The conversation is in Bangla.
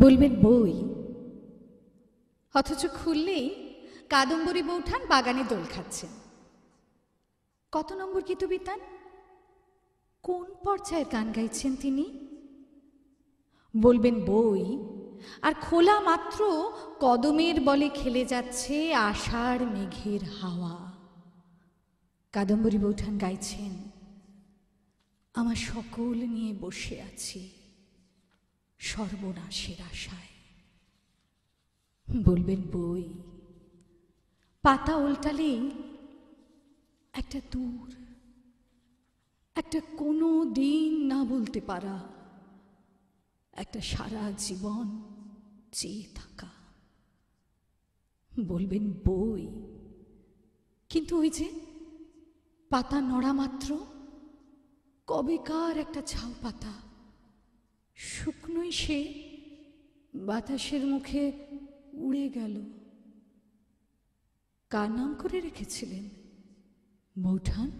বলবেন বই। অথচ খুললেই কাদম্বরী বৌঠান বাগানে দোল খাচ্ছেন কত নম্বর গীতবিতান? কোন পর্যায়ের গান গাইছেন তিনি? বলবেন বই। আর খোলা মাত্র কদমের বলে খেলে যাচ্ছে আষাঢ় মেঘের হাওয়া। কাদম্বরী বৌঠান গাইছেন, আমার সকল নিয়ে বসে আছি। সর্বনাশের আশায়। বলবেন বই, পাতা উল্টালেই একটা দূর, একটা কোনো দিন না বলতে পারা, একটা সারা জীবন চেয়ে থাকা। বলবেন বই, কিন্তু ওই যে পাতা নড়া মাত্র, কবেকার একটা ঝাউ পাতা সে বাতাসের মুখে উড়ে গেল। কার নাম করে রেখেছিলেন? বৌঠান